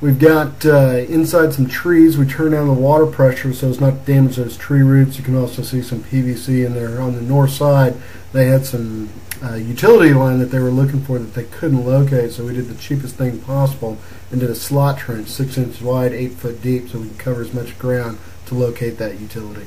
We've got uh, inside some trees. We turn down the water pressure so as not to damage those tree roots. You can also see some PVC in there. On the north side, they had some uh, utility line that they were looking for that they couldn't locate, so we did the cheapest thing possible and did a slot trench, six inches wide, eight foot deep, so we can cover as much ground to locate that utility.